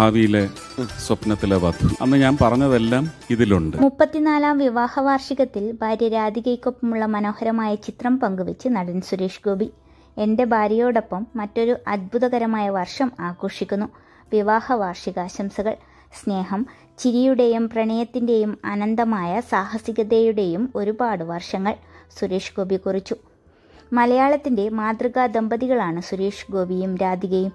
ഭാവിയിലെ സ്വപ്നത്തിലെ വധു. അന്ന് ഞാൻ പറഞ്ഞതെല്ലാം ഇതിലുണ്ട്. മുപ്പത്തിനാലാം വിവാഹ വാർഷികത്തിൽ ഭാര്യ രാധികയ്ക്കൊപ്പമുള്ള മനോഹരമായ ചിത്രം പങ്കുവെച്ച് നടൻ സുരേഷ് ഗോപി എന്റെ ഭാര്യയോടൊപ്പം മറ്റൊരു അത്ഭുതകരമായ വർഷം ആഘോഷിക്കുന്നു. വിവാഹ വാർഷികാശംസകൾ സ്നേഹം ചിരിയുടെയും പ്രണയത്തിന്റെയും അനന്തമായ സാഹസികതയുടെയും ഒരുപാട് വർഷങ്ങൾ സുരേഷ് ഗോപി കുറിച്ചു. മലയാളത്തിന്റെ മാതൃകാ ദമ്പതികളാണ് സുരേഷ് ഗോപിയും രാധികയും.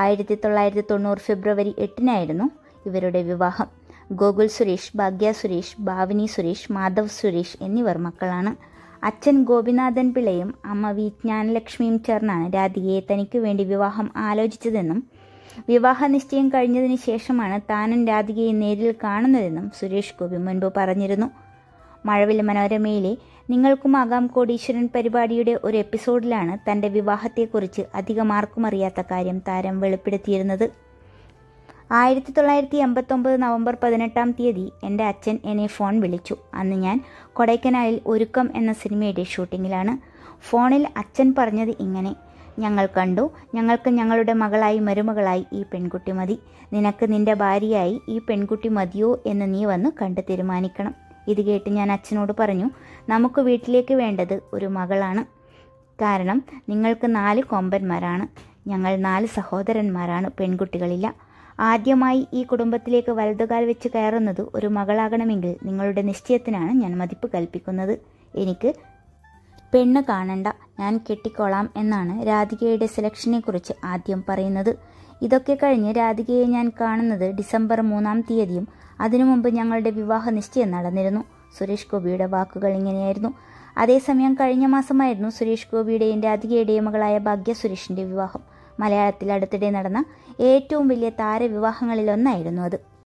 ആയിരത്തി തൊള്ളായിരത്തി തൊണ്ണൂറ് ഫെബ്രുവരി എട്ടിനായിരുന്നു ഇവരുടെ വിവാഹം. ഗോകുൽ സുരേഷ് ഭാഗ്യ സുരേഷ് ഭാവിനി സുരേഷ് മാധവ് സുരേഷ് എന്നിവർ മക്കളാണ്. അച്ഛൻ ഗോപിനാഥൻ പിള്ളയും അമ്മ വി ജ്ഞാനലക്ഷ്മിയും ചേർന്നാണ് രാധികയെ തനിക്ക് വേണ്ടി വിവാഹം ആലോചിച്ചതെന്നും വിവാഹ നിശ്ചയം കഴിഞ്ഞതിന് ശേഷമാണ് താനും രാധികയെ നേരിൽ കാണുന്നതെന്നും സുരേഷ് ഗോപി മുൻപ് പറഞ്ഞിരുന്നു. മഴവിൽ മനോരമയിലെ നിങ്ങൾക്കുമാകാം കോടീശ്വരൻ പരിപാടിയുടെ ഒരു എപ്പിസോഡിലാണ് തന്റെ വിവാഹത്തെക്കുറിച്ച് അധികം ആർക്കും അറിയാത്ത കാര്യം താരം വെളിപ്പെടുത്തിയിരുന്നത്. ആയിരത്തി തൊള്ളായിരത്തി എൺപത്തൊമ്പത് നവംബർ പതിനെട്ടാം തീയതി എന്റെ അച്ഛൻ എന്നെ ഫോൺ വിളിച്ചു. അന്ന് ഞാൻ കൊടൈക്കനാലിൽ ഒരുക്കം എന്ന സിനിമയുടെ ഷൂട്ടിങ്ങിലാണ്. ഫോണിൽ അച്ഛൻ പറഞ്ഞത് ഇങ്ങനെ ഞങ്ങൾ കണ്ടു. ഞങ്ങൾക്ക് ഞങ്ങളുടെ മകളായി മരുമകളായി ഈ പെൺകുട്ടി മതി. നിനക്ക് നിന്റെ ഭാര്യയായി ഈ പെൺകുട്ടി മതിയോ എന്ന് നീ വന്ന് കണ്ട് തീരുമാനിക്കണം. ഇത് കേട്ട് ഞാൻ അച്ഛനോട് പറഞ്ഞു നമുക്ക് വീട്ടിലേക്ക് വേണ്ടത് ഒരു മകളാണ്. കാരണം നിങ്ങൾക്ക് നാല് കൊമ്പന്മാരാണ്. ഞങ്ങൾ നാല് സഹോദരന്മാരാണ് പെൺകുട്ടികളില്ല. ആദ്യമായി ഈ കുടുംബത്തിലേക്ക് വലതുകാൽ വെച്ച് കയറുന്നത് ഒരു മകളാകണമെങ്കിൽ നിങ്ങളുടെ നിശ്ചയത്തിനാണ് ഞാൻ മതിപ്പ് കൽപ്പിക്കുന്നത്. എനിക്ക് പെണ്ണ് കാണണ്ട. ഞാൻ കെട്ടിക്കോളാം എന്നാണ് രാധികയുടെ സെലക്ഷനെക്കുറിച്ച് ആദ്യം പറയുന്നത്. ഇതൊക്കെ കഴിഞ്ഞ് രാധികയെ ഞാൻ കാണുന്നത് ഡിസംബർ മൂന്നാം തീയതിയും അതിനു മുമ്പ് ഞങ്ങളുടെ വിവാഹ നിശ്ചയം നടന്നിരുന്നു. സുരേഷ് ഗോപിയുടെ വാക്കുകൾ ഇങ്ങനെയായിരുന്നു. അതേസമയം കഴിഞ്ഞ മാസമായിരുന്നു സുരേഷ് ഗോപിയുടെയും രാധികയുടെയും മകളായ ഭാഗ്യ സുരേഷിന്റെ വിവാഹം. മലയാളത്തിൽ അടുത്തിടെ നടന്ന ഏറ്റവും വലിയ താരവിവാഹങ്ങളിലൊന്നായിരുന്നു അത്.